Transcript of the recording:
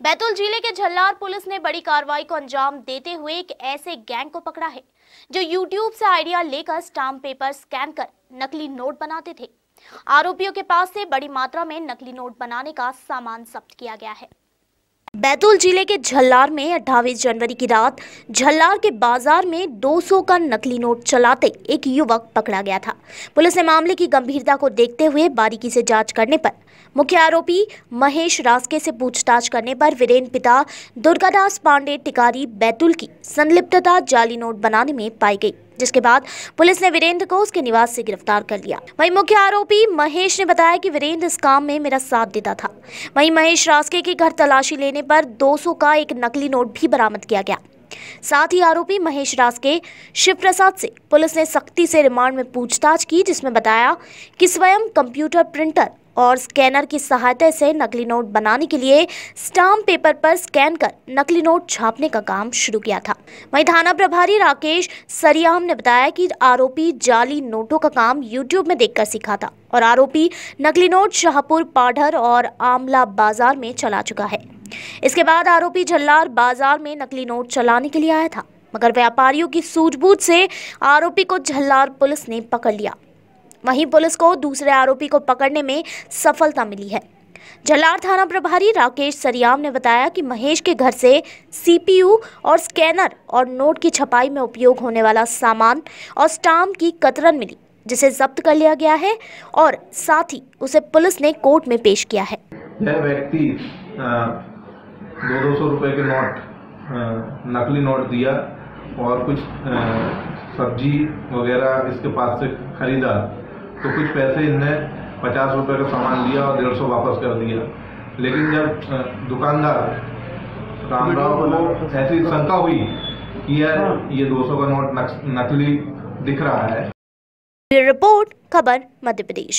बैतूल ज़िले के झल्लार पुलिस ने बड़ी कार्रवाई को अंजाम देते हुए एक ऐसे गैंग को पकड़ा है, जो यूट्यूब से आइडिया लेकर स्टाम्प पेपर स्कैन कर नकली नोट बनाते थे। आरोपियों के पास से बड़ी मात्रा में नकली नोट बनाने का सामान जब्त किया गया है। बैतूल ज़िले के झल्लार में 28 जनवरी की रात झल्लार के बाज़ार में 200 का नकली नोट चलाते एक युवक पकड़ा गया था। पुलिस ने मामले की गंभीरता को देखते हुए बारीकी से जाँच करने पर मुख्य आरोपी महेश रास्के से पूछताछ करने पर वीरेंद्र पिता दुर्गादास पांडे टिकारी बैतूल की संलिप्तता जाली नोट बनाने में पाई गई। जिसके बाद पुलिस ने वीरेंद्र को उसके निवास से गिरफ़्तार कर लिया। वहीं मुख्य आरोपी महेश ने बताया कि वीरेंद्र इस काम में मेरा साथ देता था। वहीं महेश रास्के के घर तलाशी लेने पर 200 का एक नकली नोट भी बरामद किया गया। साथ ही आरोपी महेश रास्के शिव प्रसाद से पुलिस ने सख्ती से रिमांड में पूछताछ की, जिसमें बताया कि स्वयं कंप्यूटर प्रिंटर और स्कैनर की सहायता से नकली नोट बनाने के लिए स्टाम्प पेपर पर स्कैन कर नकली नोट छापने का काम शुरू किया था। वहीं थाना प्रभारी राकेश सरियाम ने बताया कि आरोपी जाली नोटों का काम यूट्यूब में देखकर सीखा था और आरोपी नकली नोट शाहपुर, पाढ़र और आमला बाज़ार में चला चुका है। इसके बाद आरोपी झल्लार बाज़ार में नकली नोट चलाने के लिए आया था, मगर व्यापारियों की सूझबूझ से आरोपी को झल्लार पुलिस ने पकड़ लिया। वहीं पुलिस को दूसरे आरोपी को पकड़ने में सफलता मिली है। जलार थाना प्रभारी राकेश सरियाम ने बताया कि महेश के घर से सीपीयू और स्कैनर और नोट की छपाई में उपयोग होने वाला सामान और स्टाम्प की कतरन मिली, जिसे जब्त कर लिया गया है और साथ ही उसे पुलिस ने कोर्ट में पेश किया है। यह व्यक्ति दो दो सौ रुपये के नोट नकली नोट दिया और कुछ सब्ज़ी वगैरह इसके पास से खरीदा तो कुछ पैसे इनने पचास रुपए का सामान लिया और डेढ़ सौ वापस कर दिया। लेकिन जब दुकानदार रामराव को ऐसी शंका हुई कि यार ये दो सौ का नोट नकली दिख रहा है। रिपोर्ट खबर मध्य प्रदेश।